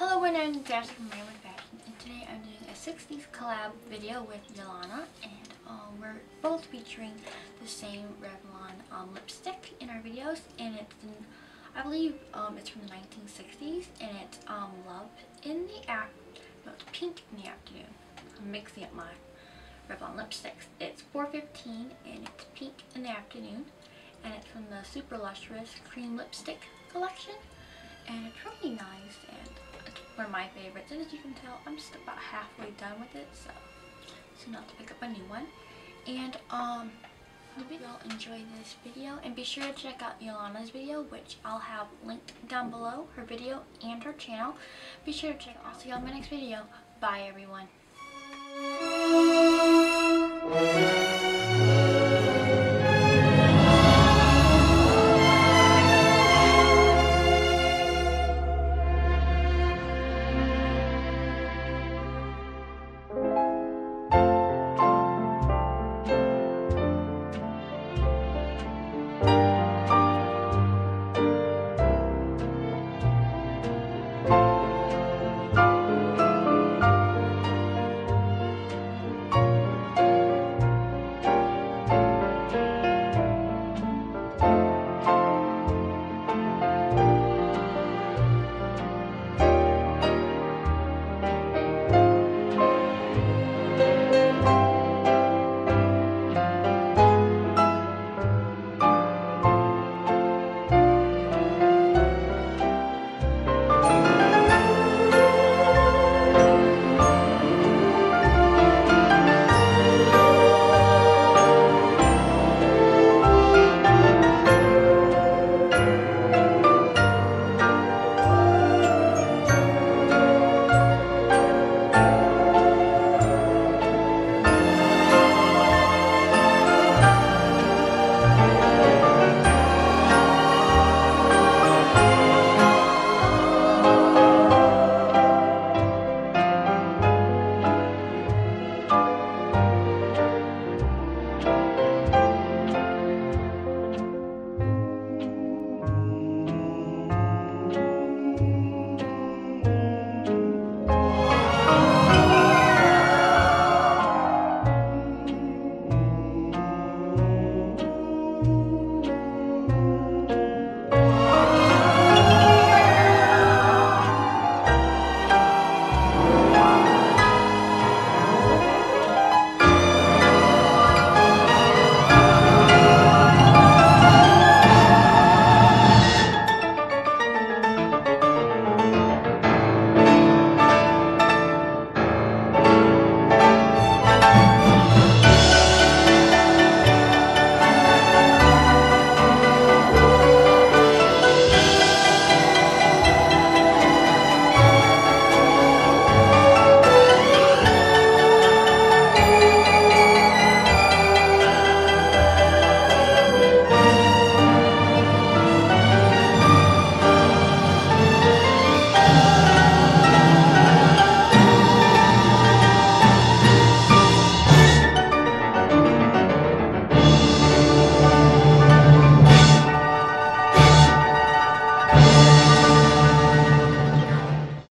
everyone, I'm Jazzy from Raylan Fashion, and today I'm doing a 60s collab video with Yelena, and um, we're both featuring the same Revlon um, lipstick in our videos, and it's, in, I believe um, it's from the 1960s, and it's um, Love in the Act, no, it's Pink in the Afternoon. I'm mixing up my Revlon lipsticks. It's 4.15, and it's Pink in the Afternoon, and it's from the Super Lustrous Cream Lipstick collection and it's really nice of my favorites. And as you can tell I'm just about halfway done with it so soon not to pick up a new one. And um hope you all enjoy this video. And be sure to check out Yelena's video which I'll have linked down below her video and her channel. Be sure to check I'll see you on my next video. Bye everyone